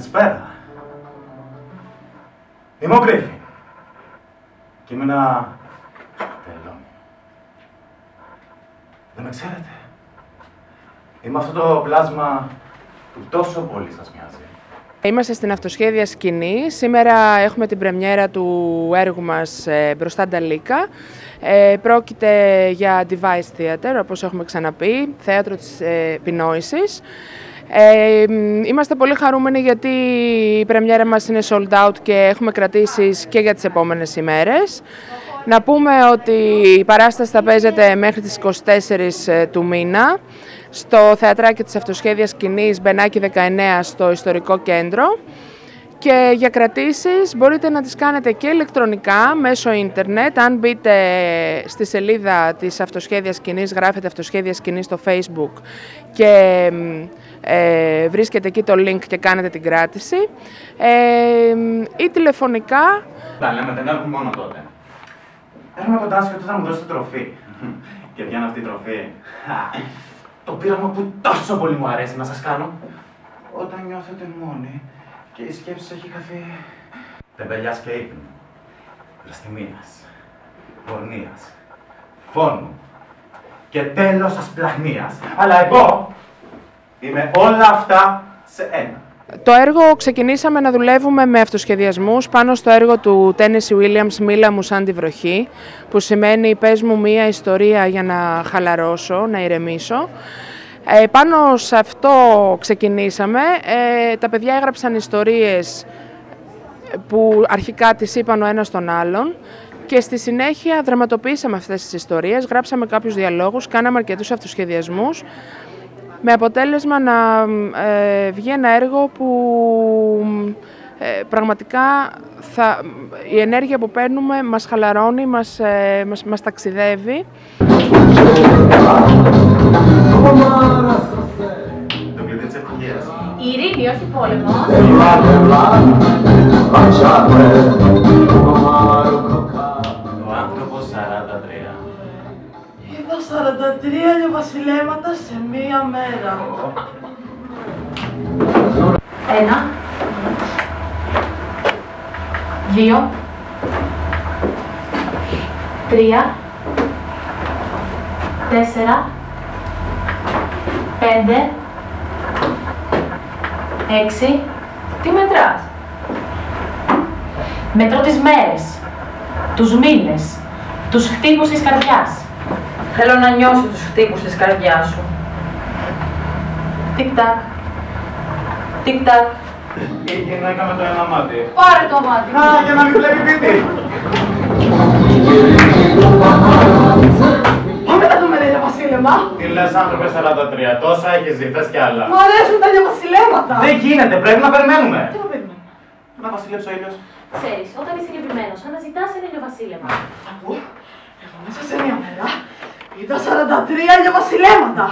Καλησπέρα. Δημοκρίφη. Και είμαι ένα τελώνι. Δεν με ξέρετε. Είμαι αυτό το πλάσμα που τόσο πολύ σας μοιάζει. Είμαστε στην αυτοσχέδια σκηνή. Σήμερα έχουμε την πρεμιέρα του έργου μας ε, «Μπροστά Νταλίκα». Ε, πρόκειται για device theater, όπως έχουμε ξαναπεί, θέατρο της ε, επινόησης. Ε, είμαστε πολύ χαρούμενοι γιατί η πρεμιέρα μας είναι sold out και έχουμε κρατήσεις και για τις επόμενες ημέρες. Να πούμε ότι η παράσταση θα παίζεται μέχρι τις 24 του μήνα στο Θεατράκι της Αυτοσχέδιας Σκηνής Μπενάκη 19 στο Ιστορικό Κέντρο και για κρατήσεις μπορείτε να τις κάνετε και ηλεκτρονικά μέσω ίντερνετ. Αν μπείτε στη σελίδα της Αυτοσχέδιας Σκηνής, γράφετε Αυτοσχέδιας Σκηνής στο Facebook και ε, βρίσκετε εκεί το link και κάνετε την κράτηση ε, ή τηλεφωνικά. Τα λέμε, δεν έχουμε μόνο τότε. Έρχομαι κοντά σου και θα μου δώσετε τροφή. και ποια είναι αυτή η τροφή. Το πείραμα που τόσο πολύ μου αρέσει να σας κάνω. Όταν νιώθετε μόνοι και η σκέψη σας έχει χαθεί. Τεμπελιάς και ύπνου. Βλαστημίας. Πορνείας. Φόνου. Και τέλος ασπλαχνίας. Αλλά εγώ είμαι όλα αυτά σε ένα. Το έργο ξεκινήσαμε να δουλεύουμε με αυτοσχεδιασμούς πάνω στο έργο του Tennessee Williams «Μίλα μου σαν τη βροχή» που σημαίνει «Πες μου μία ιστορία για να χαλαρώσω, να ηρεμήσω». Ε, πάνω σε αυτό ξεκινήσαμε. Ε, τα παιδιά έγραψαν ιστορίες που αρχικά τις είπαν ο ένας τον άλλον και στη συνέχεια δραματοποιήσαμε αυτές τις ιστορίες, γράψαμε κάποιους διαλόγους, κάναμε αρκετούς αυτοσχεδιασμούς με αποτέλεσμα να ε, βγει ένα έργο που ε, πραγματικά θα, η ενέργεια που παίρνουμε μας χαλαρώνει, μας, ε, μας, μας ταξιδεύει. Η ειρήνη, όχι πόλεμος. Είδα 43 βασιλέματα σε μία μέρα. Ένα. Δύο. Τρία. Τέσσερα. Πέντε. Έξι. Τι μετράς; Μετρώ τις μέρες. Τους μήνες. Τους χτύπους της καρδιάς. Θέλω να νιώσω τους χτύπους της καρδιάς σου. Τικ-τακ. Τικ-τακ. Εκείνο έκαμε το ένα μάτι. Πάρε το μάτι. Α, για να μην βλέπει πίτι. Πάμε να δούμε ένα βασίλεμα. Τι λες άνθρωπε 43, τόσα έχεις δει, θες κι άλλα. Μου αρέσουν τα βασιλέματα. Δεν γίνεται, πρέπει να περιμένουμε. Τι να παίρνουμε. Να βασιλέψει ο ήλιος. Ξέρεις, όταν είσαι λυπημένος, αναζητάς ένα βασίλεμα. Ακού, εγώ μέσα σε μία μέρα είδα 43 βασιλέματα.